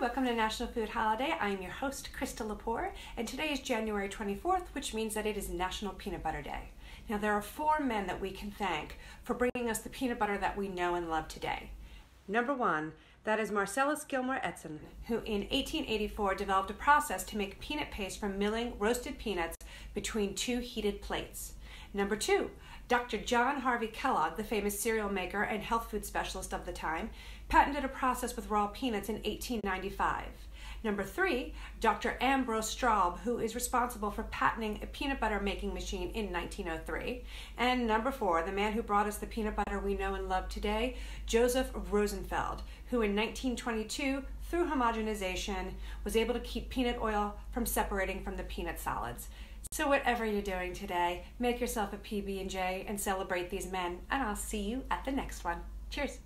welcome to National Food Holiday. I am your host, Krista Lepore, and today is January 24th, which means that it is National Peanut Butter Day. Now, there are four men that we can thank for bringing us the peanut butter that we know and love today. Number one, that is Marcellus Gilmore Edson, who in 1884 developed a process to make peanut paste from milling roasted peanuts between two heated plates. Number two, Dr. John Harvey Kellogg, the famous cereal maker and health food specialist of the time, patented a process with raw peanuts in 1895. Number three, Dr. Ambrose Straub, who is responsible for patenting a peanut butter making machine in 1903. And number four, the man who brought us the peanut butter we know and love today, Joseph Rosenfeld, who in 1922, through homogenization, was able to keep peanut oil from separating from the peanut solids. So whatever you're doing today, make yourself a PB&J and celebrate these men, and I'll see you at the next one. Cheers.